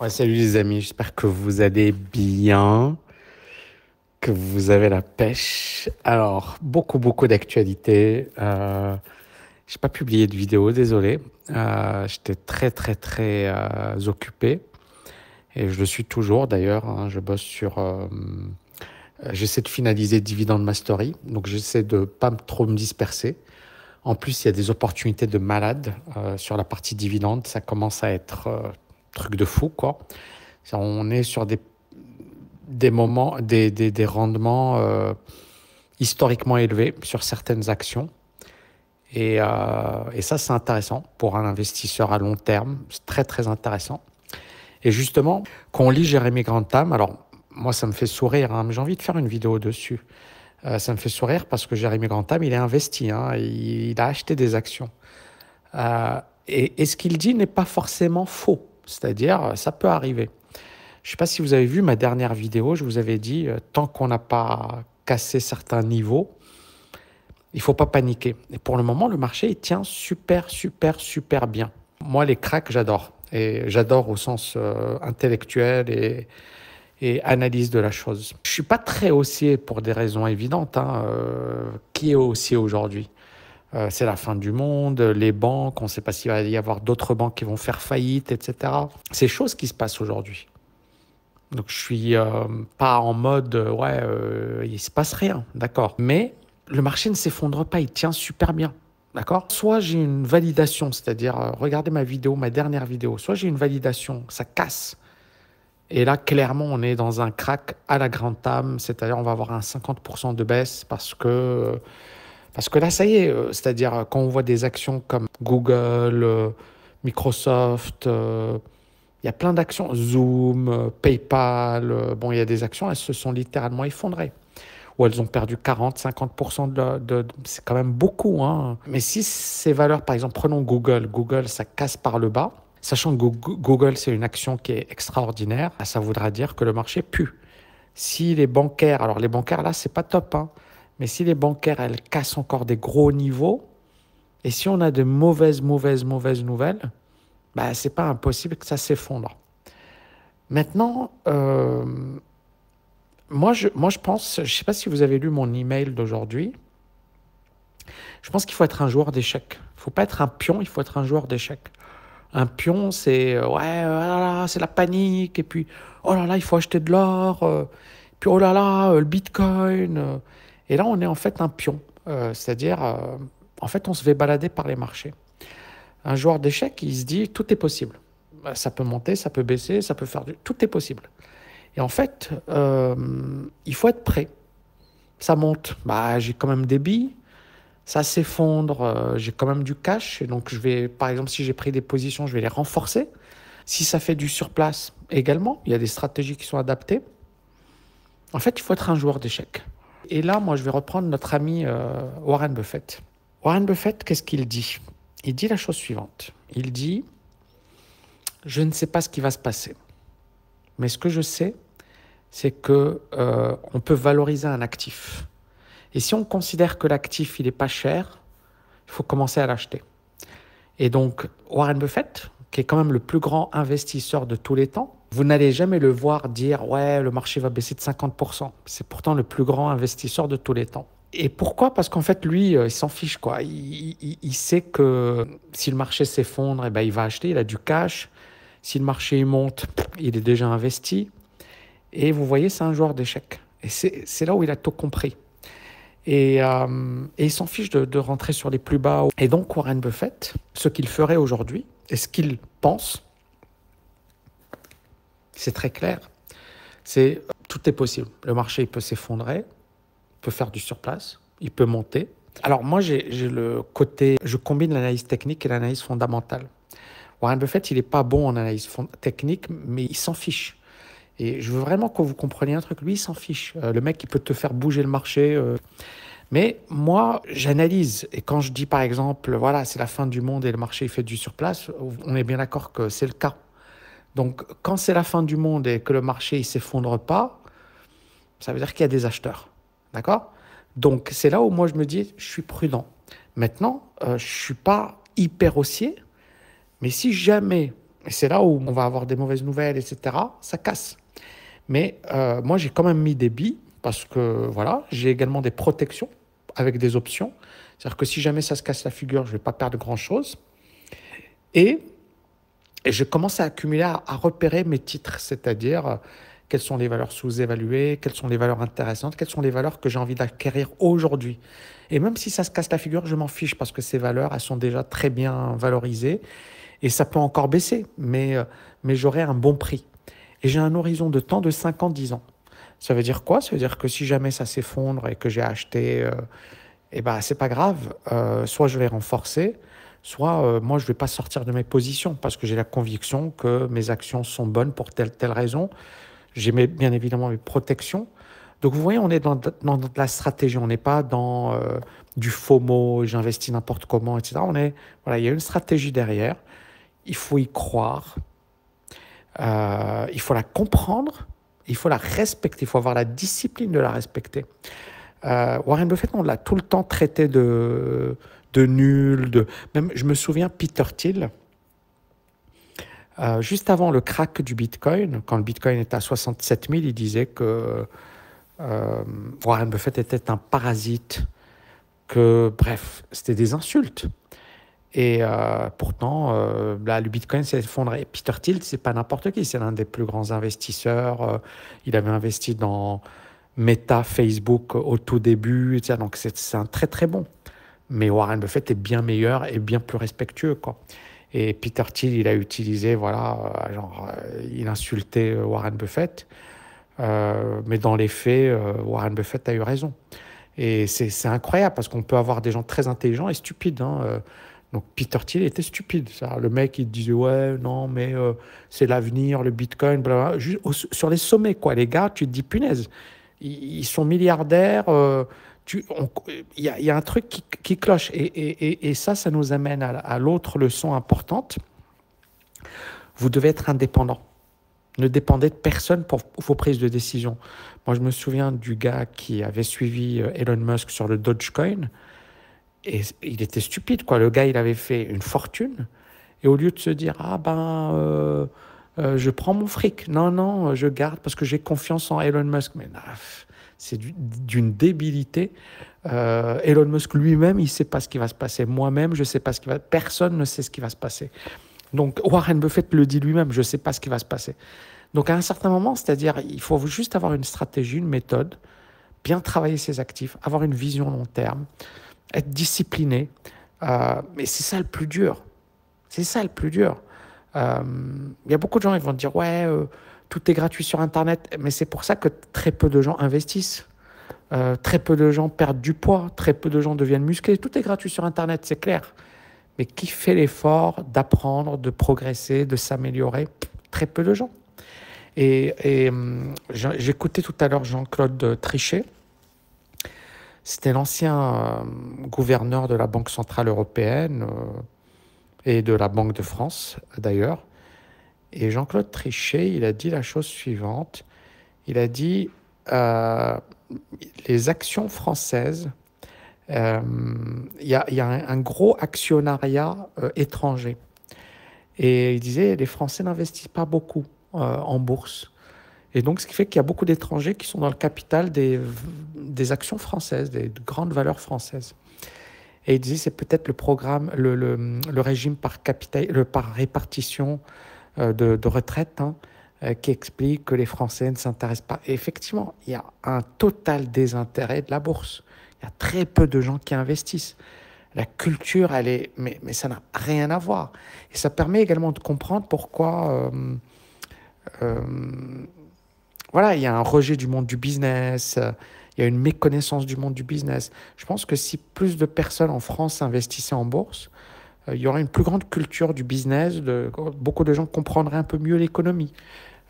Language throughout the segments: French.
Ouais, salut les amis, j'espère que vous allez bien, que vous avez la pêche. Alors, beaucoup, beaucoup d'actualités. Euh, j'ai pas publié de vidéo, désolé. Euh, J'étais très, très, très euh, occupé. Et je le suis toujours d'ailleurs. hein. Je bosse sur. euh, j'essaie de finaliser Dividend Mastery. Donc, j'essaie de pas m- trop me disperser. En plus, il y a des opportunités de malade sur la partie dividende. Ça commence à être truc de fou, quoi. On est sur des, des moments, des, des, des rendements euh, historiquement élevés sur certaines actions. Et, euh, et ça, c'est intéressant pour un investisseur à long terme. C'est très, très intéressant. Et justement, quand on lit Jérémy Grantham, alors moi, ça me fait sourire, hein, j'ai envie de faire une vidéo dessus. Euh, ça me fait sourire parce que Jérémy Grantham, il est investi, hein, il, il a acheté des actions. Et, et ce qu'il dit n'est pas forcément faux, c'est-à-dire euh, ça peut arriver. Je ne sais pas si vous avez vu ma dernière vidéo, je vous avais dit, euh, tant qu'on n'a pas cassé certains niveaux, il faut pas paniquer. Et pour le moment, le marché, il tient super, super, super bien. Moi, les cracks, j'adore. Et j'adore au sens euh, intellectuel et, analyse de la chose. Je suis pas très haussier pour des raisons évidentes. hein. Qui est haussier aujourd'hui? Euh, C'est la fin du monde, les banques, on ne sait pas s'il va y avoir d'autres banques qui vont faire faillite, etc. C'est choses qui se passent aujourd'hui. Donc je suis euh, pas en mode euh, ouais, euh, il se passe rien, d'accord. Mais le marché ne s'effondre pas, il tient super bien. D'accord Soit j'ai une validation, c'est-à-dire, regardez ma vidéo, ma dernière vidéo, soit j'ai une validation, ça casse. Et là, clairement, on est dans un crack à la grande table, c'est-à-dire on va avoir un 50% de baisse parce que, parce que là, ça y est, euh, c'est-à-dire euh, quand on voit des actions comme Google, euh, Microsoft, il y a plein d'actions, Zoom, PayPal, bon, il y a des actions, elles se sont littéralement effondrées où elles ont perdu 40, 50% de, c'est quand même beaucoup. Hein. Mais si ces valeurs, par exemple, prenons Google, Google, ça casse par le bas, sachant que Goo- Google, c'est une action qui est extraordinaire, ça voudra dire que le marché pue. Si les bancaires, alors les bancaires là, c'est pas top, hein, mais si les bancaires, elles cassent encore des gros niveaux, et si on a de mauvaises, mauvaises, mauvaises nouvelles, bah, c'est pas impossible que ça s'effondre. Maintenant, euh, moi, je, moi, je pense, je ne sais pas si vous avez lu mon email d'aujourd'hui. Je pense qu'il faut être un joueur d'échecs. Il ne faut pas être un pion, il faut être un joueur d'échecs. Un pion, c'est euh, ouais, ah là là, c'est la panique, et puis oh là là, il faut acheter de l'or, euh, puis oh là là, le bitcoin. Et là, on est en fait un pion. Euh, C'est-à-dire, euh, en fait, on se fait balader par les marchés. Un joueur d'échecs, il se dit tout est possible. Bah, Ça peut monter, ça peut baisser, ça peut faire du. Tout est possible. Et en fait, euh, il faut être prêt. Ça monte, bah, j'ai quand même des billes. Ça s'effondre, j'ai quand même du cash. Et donc, je vais, par exemple, si j'ai pris des positions, je vais les renforcer. Si ça fait du surplace également, il y a des stratégies qui sont adaptées. En fait, il faut être un joueur d'échecs. Et là, moi, je vais reprendre notre ami euh, Warren Buffett. Warren Buffett, qu'est-ce qu'il dit? Il dit la chose suivante. Il dit, je ne sais pas ce qui va se passer. Mais ce que je sais, c'est que euh, on peut valoriser un actif. Et si on considère que l'actif il est pas cher, il faut commencer à l'acheter. Et donc Warren Buffett, qui est quand même le plus grand investisseur de tous les temps, vous n'allez jamais le voir dire ouais le marché va baisser de 50%. C'est pourtant le plus grand investisseur de tous les temps. Et pourquoi? Parce qu'en fait lui euh, il s'en fiche quoi. Il, il- il sait que si le marché s'effondre, eh ben, il va acheter, il a du cash. Si le marché monte, il est déjà investi. Et vous voyez, c'est un joueur d'échecs. Et c'est c'est là où il a tout compris. Et, euh, et il s'en fiche de, de rentrer sur les plus bas. Et donc, Warren Buffett, ce qu'il ferait aujourd'hui, et ce qu'il pense, c'est très clair. C'est tout est possible. Le marché, peut s'effondrer, peut faire du surplace, il peut monter. Alors moi, j'ai le côté, je combine l'analyse technique et l'analyse fondamentale. Warren Buffett, il n'est pas bon en analyse technique, mais il s'en fiche. Et je veux vraiment que vous compreniez un truc. Lui, il s'en fiche. Euh, le mec, il peut te faire bouger le marché. euh. Mais moi, j'analyse. Et quand je dis, par exemple, voilà, c'est la fin du monde et le marché fait du surplace, on est bien d'accord que c'est le cas. Donc, quand c'est la fin du monde et que le marché il s'effondre pas, ça veut dire qu'il y a des acheteurs. D'accord? Donc, c'est là où moi je me dis, je suis prudent. Maintenant, euh, je suis pas hyper haussier, mais si jamais c'est là où on va avoir des mauvaises nouvelles, etc. Ça casse. Mais euh, moi, j'ai quand même mis des billes parce que voilà, j'ai également des protections avec des options. C'est-à-dire que si jamais ça se casse la figure, je ne vais pas perdre grand-chose. Et, je commence à accumuler, à, repérer mes titres, c'est-à-dire euh, quelles sont les valeurs sous-évaluées, quelles sont les valeurs intéressantes, quelles sont les valeurs que j'ai envie d'acquérir aujourd'hui. Et même si ça se casse la figure, je m'en fiche parce que ces valeurs, elles sont déjà très bien valorisées et ça peut encore baisser, mais, euh, mais j'aurai un bon prix. Et j'ai un horizon de temps de 5 ans, 10 ans. Ça veut dire quoi? Ça veut dire que si jamais ça s'effondre et que j'ai acheté, euh, eh ben, c'est pas grave. Euh, soit je vais renforcer, soit euh, moi je vais pas sortir de mes positions parce que j'ai la conviction que mes actions sont bonnes pour telle telle raison. J'ai bien évidemment mes protections. Donc vous voyez, on est dans, la stratégie, on n'est pas dans euh, du mot, j'investis n'importe comment, etc. On est, voilà, il y a une stratégie derrière. Il faut y croire. il faut la comprendre il faut la respecter, il faut avoir la discipline de la respecter. Euh, Warren Buffett, on l'a tout le temps traité de, de nul. De... Même, je me souviens, Peter Thiel, euh, juste avant le crack du Bitcoin, quand le Bitcoin était à 67 000, il disait que euh, Warren Buffett était un parasite, que bref, c'était des insultes. Et euh, pourtant, euh, là, le Bitcoin s'est effondré. Peter Thiel, c'est pas n'importe qui, c'est l'un des plus grands investisseurs. Euh, il avait investi dans Meta, Facebook au tout début, etc. Donc c'est un très très bon. Mais Warren Buffett est bien meilleur et bien plus respectueux, quoi. Et Peter Thiel, il a utilisé, voilà, genre, il insultait Warren Buffett. mais dans les faits, Warren Buffett a eu raison. Et c'est incroyable parce qu'on peut avoir des gens très intelligents et stupides. Hein. Donc Peter Thiel était stupide. Ça. Le mec, il disait ouais, non, mais euh, c'est l'avenir, le Bitcoin, bla sur les sommets, quoi. Les gars, tu te dis punaise, ils, sont milliardaires. Euh, il y, a un truc qui, cloche. Et, ça, ça nous amène à, l'autre leçon importante. Vous devez être indépendant. Ne dépendez de personne pour vos prises de décision. Moi, je me souviens du gars qui avait suivi euh, Elon Musk sur le Dogecoin. Et il était stupide, quoi. Le gars, il avait fait une fortune. Et au lieu de se dire, ah ben, euh, euh, je prends mon fric. Non, non, je garde parce que j'ai confiance en Elon Musk. Mais c'est d'une débilité. Euh, Elon Musk lui-même, il ne sait pas ce qui va se passer. Moi-même, je ne sais pas ce qui va. Personne ne sait ce qui va se passer. Donc Warren Buffett le dit lui-même, je ne sais pas ce qui va se passer. Donc à un certain moment, c'est-à-dire, il faut juste avoir une stratégie, une méthode, bien travailler ses actifs, avoir une vision long terme être discipliné. Euh, mais c'est ça le plus dur. C'est ça le plus dur. Euh, il y a beaucoup de gens qui vont dire ouais, euh, tout est gratuit sur Internet, mais c'est pour ça que très peu de gens investissent. très peu de gens perdent du poids, très peu de gens deviennent musclés. Tout est gratuit sur Internet, c'est clair. Mais qui fait l'effort d'apprendre, de progresser, de s'améliorer? Très peu de gens. Et, et j'écoutais tout à l'heure Jean-Claude Trichet c'était l'ancien euh, gouverneur de la Banque Centrale Européenne euh, et de la Banque de France, d'ailleurs. Et Jean-Claude Trichet, il a dit la chose suivante. Il a dit euh, les actions françaises, il y, a, un, gros actionnariat étranger. Et il disait les Français n'investissent pas beaucoup en bourse. Et donc, ce qui fait qu'il y a beaucoup d'étrangers qui sont dans le capital des, actions françaises, des grandes valeurs françaises. Et il disait c'est peut-être le programme, le, régime par, capital, le, par répartition euh, de, de, retraite hein, euh, qui explique que les Français ne s'intéressent pas. Et effectivement, il y a un total désintérêt de la bourse. Il y a très peu de gens qui investissent. La culture, elle est, mais, ça n'a rien à voir. Et ça permet également de comprendre pourquoi. Euh voilà, il y a un rejet du monde du business, euh, il y a une méconnaissance du monde du business. Je pense que si plus de personnes en France investissaient en bourse, euh, il y aurait une plus grande culture du business, beaucoup de gens comprendraient un peu mieux l'économie.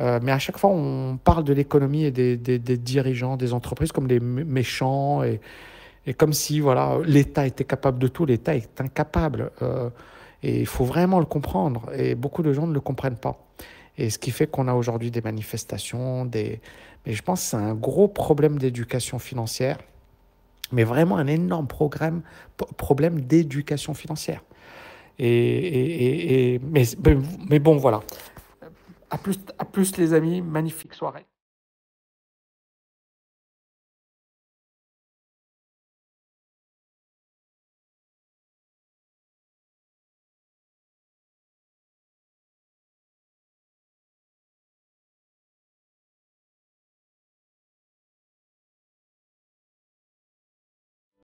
Euh, mais à chaque fois, on parle de l'économie et des, dirigeants des entreprises comme des méchants et, et comme si voilà l'État était capable de tout. L'État est incapable. et il faut vraiment le comprendre. Et beaucoup de gens ne le comprennent pas. Et ce qui fait qu'on a aujourd'hui des manifestations, des... mais je pense que c'est un gros problème d'éducation financière, mais vraiment un énorme problème, problème d'éducation financière. Et, et- et- et- mais, mais bon, voilà. À plus, à plus les amis, magnifique soirée.